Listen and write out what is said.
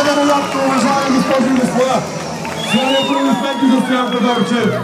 Северна Янка, уважаеми госпожи и господа! Сега не аплодисменти за Стоян Педарчев!